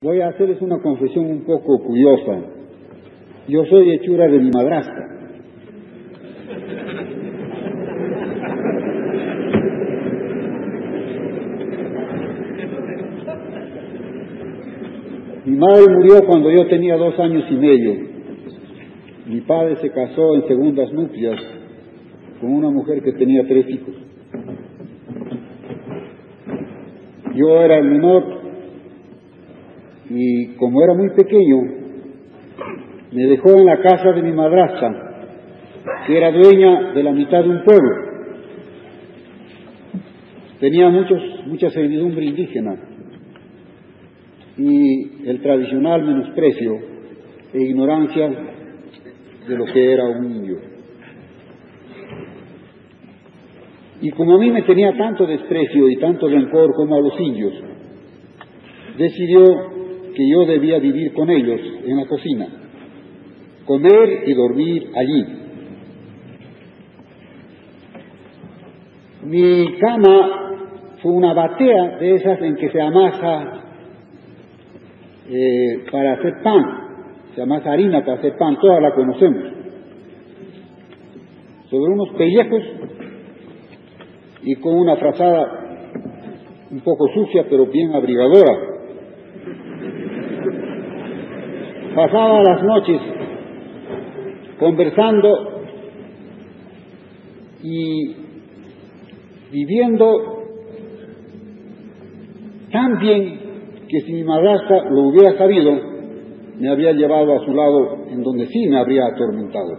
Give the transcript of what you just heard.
Voy a hacerles una confesión un poco curiosa. Yo soy hechura de mi madrastra. Mi madre murió cuando yo tenía dos años y medio. Mi padre se casó en segundas nupcias con una mujer que tenía tres hijos. Yo era el menor y como era muy pequeño, me dejó en la casa de mi madrastra, que era dueña de la mitad de un pueblo. Tenía muchos, mucha servidumbre indígena y el tradicional menosprecio e ignorancia de lo que era un indio. Y como a mí me tenía tanto desprecio y tanto rencor como a los indios, decidió que yo debía vivir con ellos en la cocina, comer y dormir allí. Mi cama fue una batea de esas en que se amasa eh, para hacer pan, se amasa harina para hacer pan, todas la conocemos. Sobre unos pellejos y con una frazada un poco sucia pero bien abrigadora. Pasaba las noches conversando y viviendo tan bien que si mi madrastra lo hubiera sabido, me habría llevado a su lado en donde sí me habría atormentado.